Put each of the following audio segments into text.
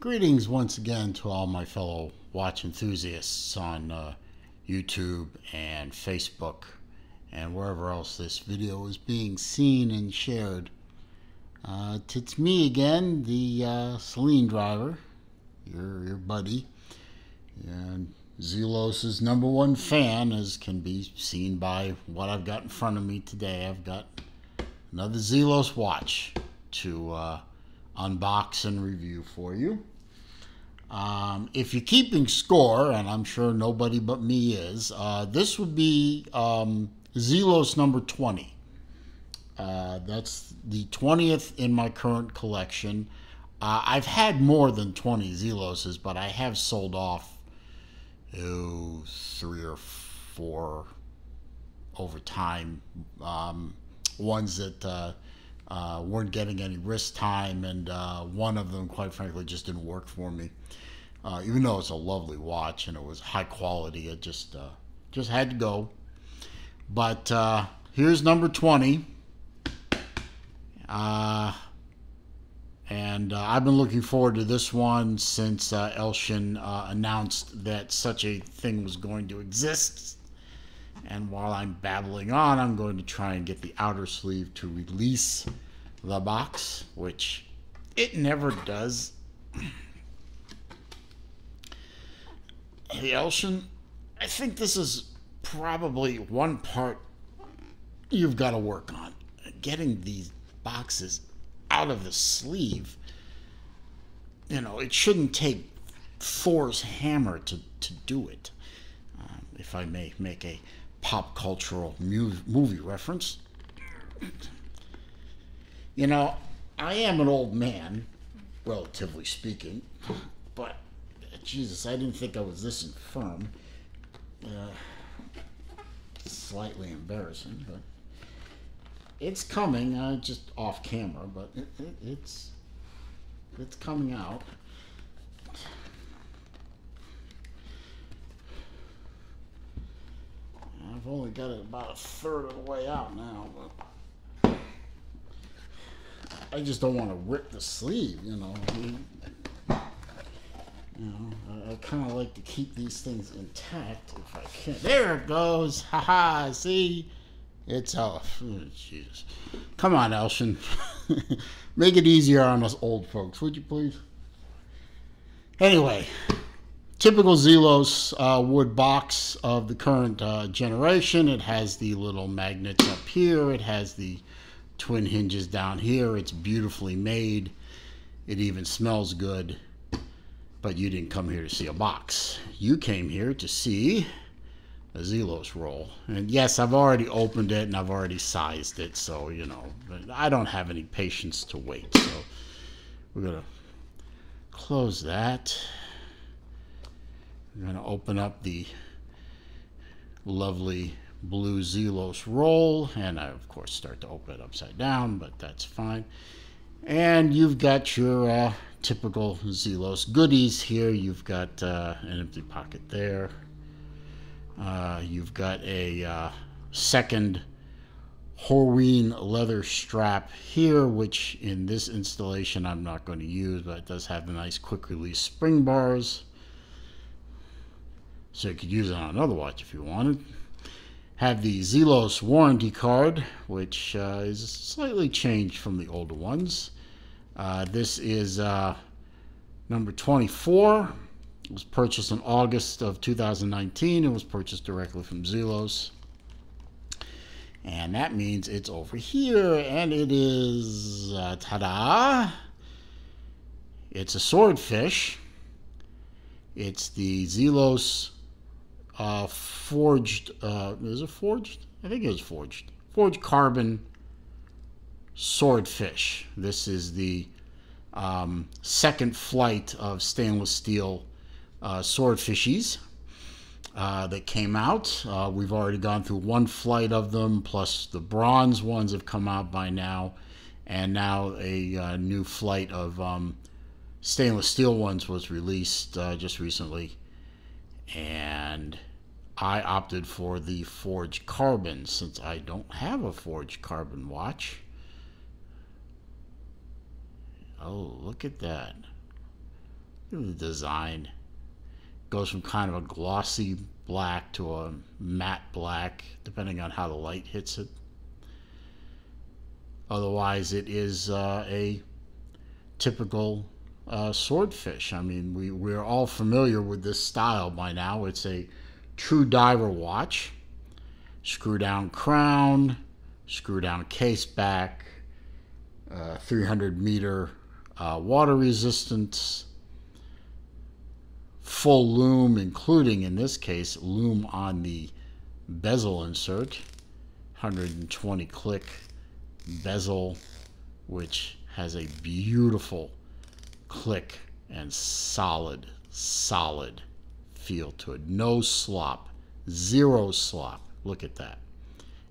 Greetings once again to all my fellow watch enthusiasts on uh, YouTube and Facebook and wherever else this video is being seen and shared. Uh, it's me again, the uh, Saleen driver, your, your buddy, and Zelos' number one fan, as can be seen by what I've got in front of me today. I've got another Zelos watch to uh, unbox and review for you. Um, if you're keeping score, and I'm sure nobody but me is, uh, this would be um, Zelos number 20. Uh, that's the 20th in my current collection. Uh, I've had more than 20 Zeloses, but I have sold off oh, three or four over time. Um, ones that uh, weren't getting any wrist time, and uh, one of them, quite frankly, just didn't work for me. Uh, even though it's a lovely watch and it was high quality, it just uh, just had to go. But uh, here's number twenty, uh, and I've been looking forward to this one since Elshan announced that such a thing was going to exist and while I'm babbling on, I'm going to try and get the outer sleeve to release the box, which it never does. hey, Elshan, I think this is probably one part you've got to work on. Getting these boxes out of the sleeve. You know, it shouldn't take Thor's hammer to, to do it. Um, if I may make a pop cultural mu- movie reference. You know, I am an old man, relatively speaking, but Jesus, I didn't think I was this infirm. Uh, slightly embarrassing, but it's coming. Uh, just off camera, but it, it, it's it's coming out. I've only got it about a third of the way out now, but I just don't want to rip the sleeve, you know. you know, I, I kind of like to keep these things intact if I can. There it goes. Ha ha. See? It's off. Oh, Jesus. Come on, Elshan. Make it easier on us old folks, would you please? Anyway, typical Zelos uh, wood box of the current uh, generation. It has the little magnets up here. It has the twin hinges down here. It's beautifully made. It even smells good. But you didn't come here to see a box. You came here to see a Zelos roll. And yes, I've already opened it and I've already sized it. So, you know, I don't have any patience to wait. So we're going to close that. I'm going to open up the lovely blue Zelos roll, and I, of course, start to open it upside down, but that's fine. And you've got your uh, typical Zelos goodies here. You've got uh, an empty pocket there. Uh, you've got a uh, second Horween leather strap here, which in this installation I'm not going to use, but it does have the nice quick release spring bars so you could use it on another watch if you wanted. Have the Zelos warranty card, which uh, is slightly changed from the older ones. Uh, this is uh, number 24. It was purchased in August of 2019. It was purchased directly from Zelos. And that means it's over here, and it is, uh, ta-da! It's a swordfish. It's the Zelos uh, forged. Uh, is it forged? I think it was forged. Forged carbon swordfish. This is the um, second flight of stainless steel uh, swordfishies uh, that came out. Uh, we've already gone through one flight of them, plus the bronze ones have come out by now, and now a uh, new flight of um, stainless steel ones was released uh, just recently. And I opted for the forged carbon since I don't have a forged carbon watch. Oh, look at that. the design. Goes from kind of a glossy black to a matte black, depending on how the light hits it. Otherwise, it is uh, a typical uh, swordfish. I mean, we, we're all familiar with this style by now. It's a true diver watch. Screw down crown, screw down case back, uh, 300 meter uh, water resistance, full loom, including in this case, loom on the bezel insert, 120 click bezel, which has a beautiful click and solid, solid feel to it. No slop, zero slop. Look at that.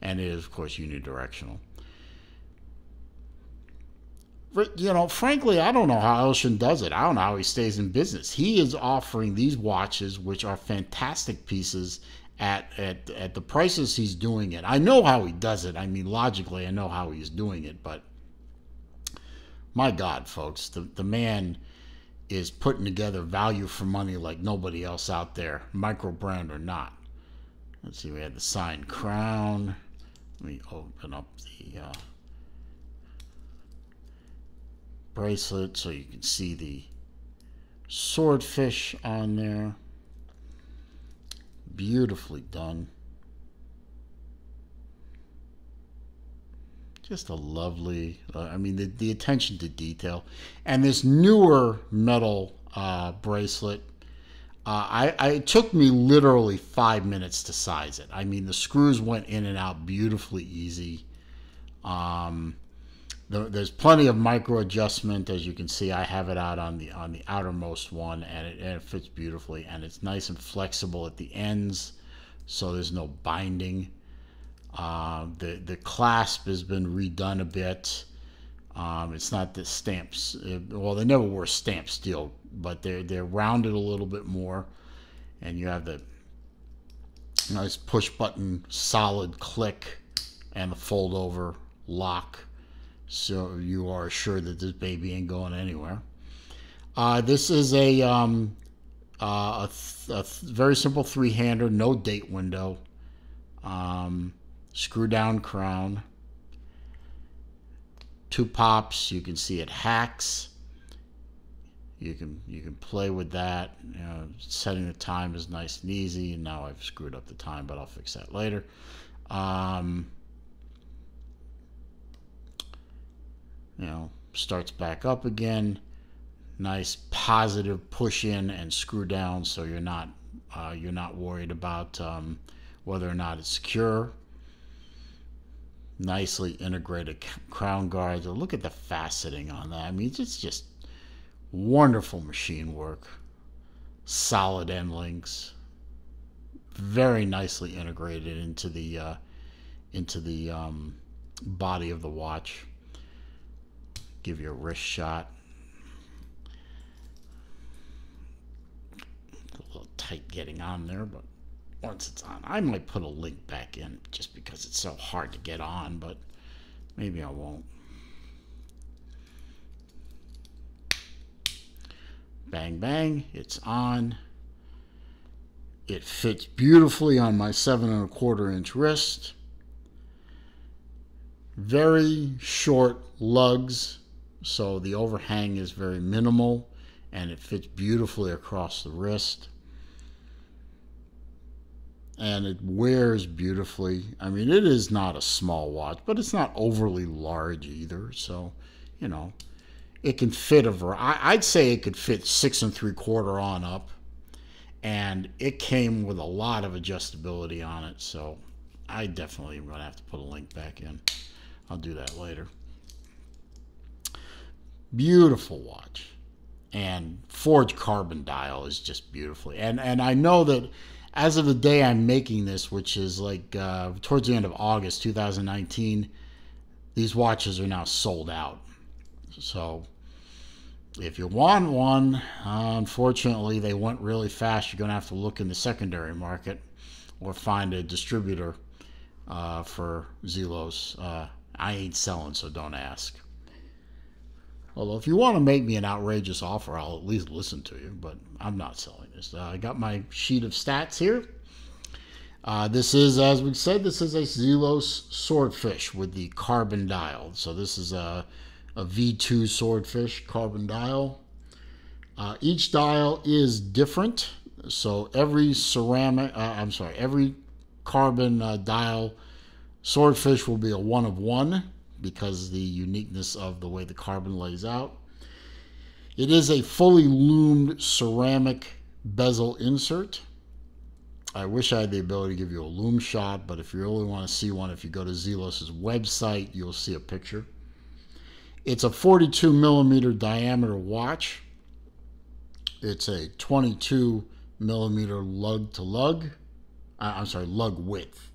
And it is, of course, unidirectional. You know, frankly, I don't know how Elshan does it. I don't know how he stays in business. He is offering these watches, which are fantastic pieces, at, at, at the prices he's doing it. I know how he does it. I mean, logically, I know how he's doing it, but my God, folks, the, the man is putting together value for money like nobody else out there, micro brand or not. Let's see, we had the signed crown. Let me open up the uh, bracelet so you can see the swordfish on there. Beautifully done. Just a lovely uh, i mean the, the attention to detail. And this newer metal uh, bracelet uh, I, I, it took me literally five minutes to size it. I mean the screws went in and out beautifully easy. Um, the, there's plenty of micro adjustment. As you can see i have it out on the on the outermost one and it, and it fits beautifully and it's nice and flexible at the ends so there's no binding uh, the the clasp has been redone a bit. Um, it's not the stamps. Well, they never were stamped steel, but they're they're rounded a little bit more, and you have the nice push button solid click and the fold over lock, so you are assured that this baby ain't going anywhere. Uh, this is a um, uh, a, a very simple three hander, no date window. Um, screw down crown, two pops. You can see it hacks. You can you can play with that. You know, setting the time is nice and easy. Now I've screwed up the time, but I'll fix that later. Um, you know, starts back up again. Nice positive push in and screw down, so you're not uh, you're not worried about um, whether or not it's secure nicely integrated crown guards. Look at the faceting on that. I mean, it's just wonderful machine work. Solid end links. Very nicely integrated into the uh, into the um, body of the watch. Give you a wrist shot. A little tight getting on there, but once it's on. I might put a link back in just because it's so hard to get on, but maybe I won't. Bang, bang, it's on. It fits beautifully on my seven and a quarter inch wrist. Very short lugs, so the overhang is very minimal and it fits beautifully across the wrist and it wears beautifully. I mean, it is not a small watch, but it's not overly large either. So, you know, it can fit a variety. I'd say it could fit six and three quarter on up, and it came with a lot of adjustability on it. So, I definitely am to have to put a link back in. I'll do that later. Beautiful watch, and forged carbon dial is just beautifully. And and I know that as of the day I'm making this, which is like uh, towards the end of August 2019, these watches are now sold out. So if you want one, uh, unfortunately, they went really fast. You're going to have to look in the secondary market or find a distributor uh, for Zelos. Uh, I ain't selling, so don't ask. Although, if you want to make me an outrageous offer, I'll at least listen to you, but I'm not selling this. Uh, I got my sheet of stats here. Uh, this is, as we said, this is a Zelos swordfish with the carbon dial. So this is a, a V2 swordfish carbon dial. Uh, each dial is different. So every ceramic, uh, I'm sorry, every carbon uh, dial swordfish will be a one of one because the uniqueness of the way the carbon lays out. It is a fully loomed ceramic bezel insert. I wish I had the ability to give you a loom shot, but if you really want to see one, if you go to Zelos's website, you'll see a picture. It's a 42 millimeter diameter watch. It's a 22 millimeter lug to lug. Uh, I'm sorry, lug width.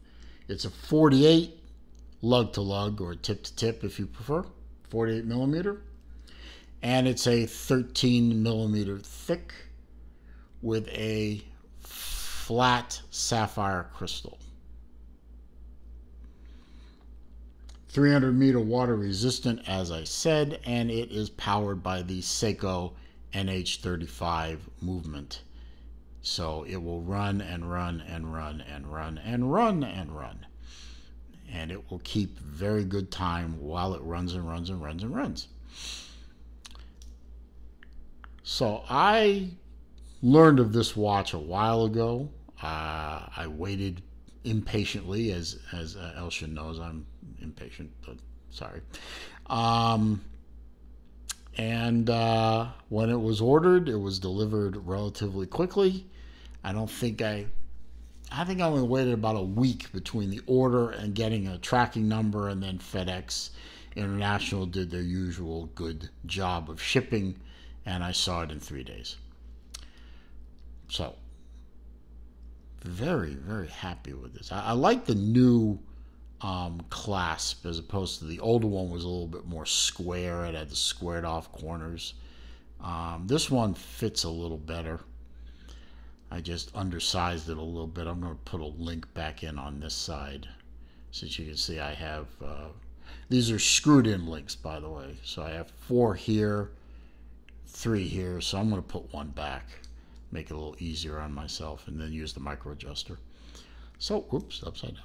It's a 48 lug to lug or tip to tip if you prefer, 48 millimeter. And it's a 13 millimeter thick with a flat sapphire crystal. 300 meter water resistant, as I said, and it is powered by the Seiko NH35 movement. So it will run and run and run and run and run and run. And it will keep very good time while it runs and runs and runs and runs. So I learned of this watch a while ago. Uh, I waited impatiently, as as uh, Elshan knows, I'm impatient. But sorry. Um, and uh, when it was ordered, it was delivered relatively quickly. I don't think I, I think I only waited about a week between the order and getting a tracking number, and then FedEx International did their usual good job of shipping, and I saw it in three days. So, very, very happy with this. I, I like the new um, clasp as opposed to the older one was a little bit more square. It had the squared off corners. Um, this one fits a little better. I just undersized it a little bit. I'm going to put a link back in on this side. Since you can see I have, uh, these are screwed in links, by the way. So I have four here, three here. So I'm going to put one back, make it a little easier on myself, and then use the micro adjuster. So, whoops, upside down.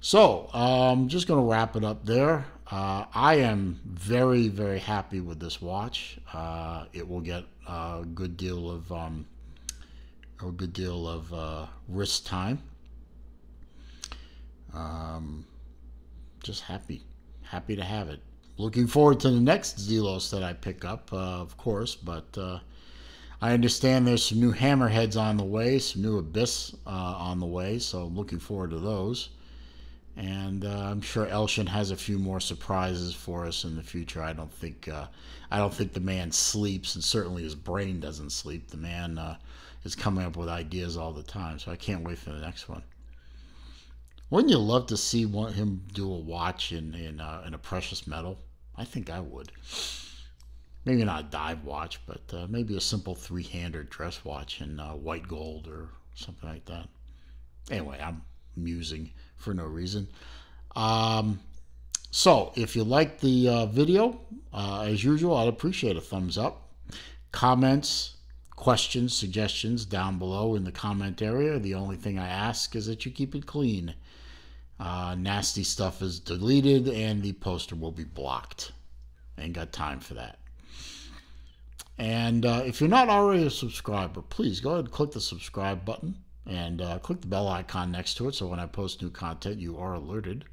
So, I'm um, just going to wrap it up there. Uh, I am very, very happy with this watch. Uh, it will get a good deal of um, a good deal of uh, wrist time. Um, just happy, happy to have it. Looking forward to the next Zelos that I pick up, uh, of course, but uh, I understand there's some new hammerheads on the way, some new Abyss uh, on the way, so I'm looking forward to those. And uh, I'm sure Elshan has a few more surprises for us in the future. I don't think uh, I don't think the man sleeps, and certainly his brain doesn't sleep. The man is coming up with ideas all the time. So I can't wait for the next one. Wouldn't you love to see one, him do a watch in in, uh, in a precious metal? I think I would. Maybe not a dive watch, but uh, maybe a simple three-hander dress watch in uh, white gold or something like that. Anyway, I'm musing for no reason. Um, so, if you like the uh, video, uh, as usual, I'd appreciate a thumbs up. Comments, questions, suggestions down below in the comment area. The only thing I ask is that you keep it clean. Uh, nasty stuff is deleted and the poster will be blocked. Ain't got time for that. And uh, if you're not already a subscriber, please go ahead and click the subscribe button and uh, click the bell icon next to it so when I post new content, you are alerted.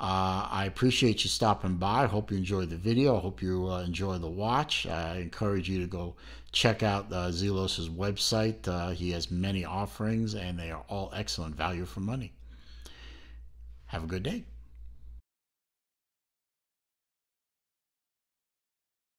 Uh, I appreciate you stopping by. I hope you enjoyed the video. I hope you uh, enjoy the watch. I encourage you to go check out uh, Zelos's website. Uh, he has many offerings, and they are all excellent value for money. Have a good day.